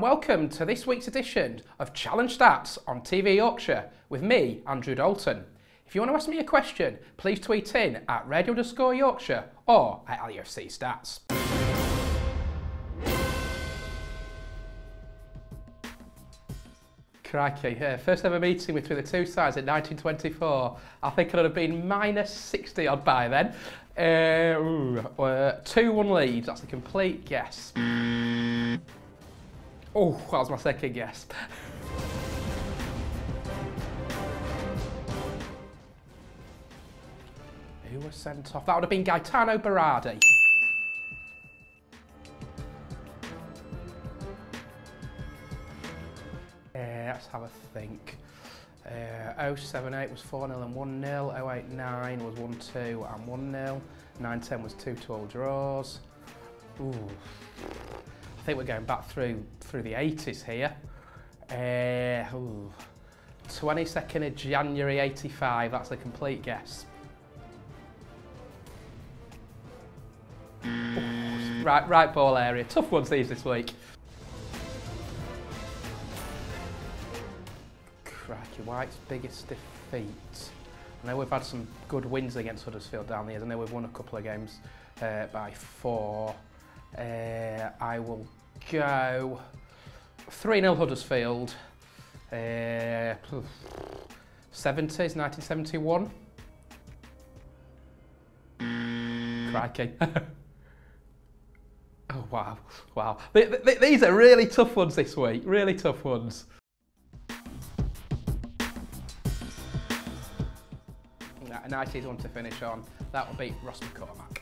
Welcome to this week's edition of Challenge Stats on TV Yorkshire with me, Andrew Dalton. If you want to ask me a question, please tweet in at red underscore Yorkshire or at LUFC Stats. Crikey, yeah, first ever meeting between the two sides in 1924. I think it would have been minus 60 odd by then. Uh, ooh, uh, 2-1 lead, that's a complete guess. Oh, that was my second guess. Who was sent off? That would have been Gaetano Berardi. Uh, let's have a think. Uh, 078 was 4 0 and 1 0. 089 was 1 2 and 1 0. 910 was 2 2 all draws. Ooh. Think we're going back through through the 80s here. Uh, ooh. 22nd of January 85, that's a complete guess. Ooh, right, right ball area. Tough ones these this week. Crikey, White's biggest defeat. I know we've had some good wins against Huddersfield down the years. I know we've won a couple of games uh, by four. Uh, I will go 3-0 Huddersfield. Uh, 70s, 1971. Crikey. oh, wow. Wow. Th th these are really tough ones this week. Really tough ones. Nice easy one to finish on. That will be Ross McCormack.